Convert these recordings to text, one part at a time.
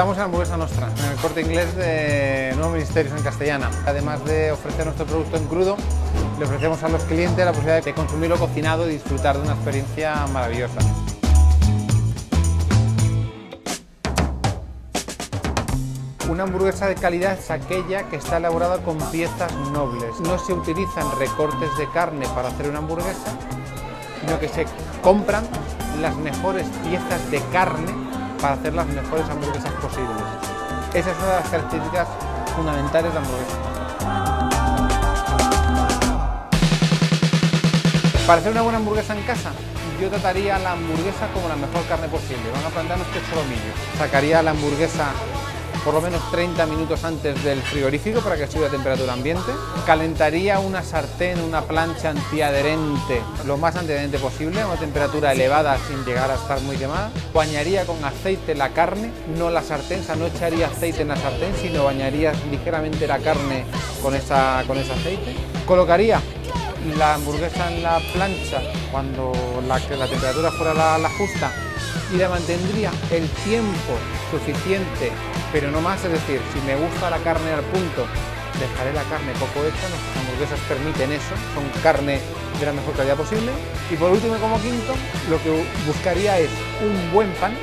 Estamos en Hamburguesa Nostra, en el corte inglés de Nuevos Ministerios en Castellana. Además de ofrecer nuestro producto en crudo, le ofrecemos a los clientes la posibilidad de consumirlo cocinado y disfrutar de una experiencia maravillosa. Una hamburguesa de calidad es aquella que está elaborada con piezas nobles. No se utilizan recortes de carne para hacer una hamburguesa, sino que se compran las mejores piezas de carne para hacer las mejores hamburguesas posibles. Esa es una de las características fundamentales de la hamburguesa. Para hacer una buena hamburguesa en casa, yo trataría la hamburguesa como la mejor carne posible. Van a plantearnos que es solomillo. Sacaría la hamburguesa por lo menos 30 minutos antes del frigorífico para que suba a temperatura ambiente. Calentaría una sartén, una plancha antiadherente lo más antiadherente posible, a una temperatura elevada sin llegar a estar muy quemada. Bañaría con aceite la carne, no la sartén, o sea, no echaría aceite en la sartén, sino bañaría ligeramente la carne con, esa, con ese aceite. Colocaría la hamburguesa en la plancha cuando la, la temperatura fuera la, la justa y la mantendría el tiempo suficiente, pero no más, es decir, si me gusta la carne al punto, dejaré la carne poco hecha, nuestras hamburguesas permiten eso, son carne de la mejor calidad posible. Y por último, como quinto, lo que buscaría es un buen pan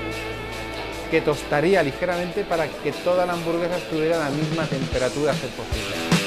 que tostaría ligeramente para que toda la hamburguesa estuviera a la misma temperatura a posible.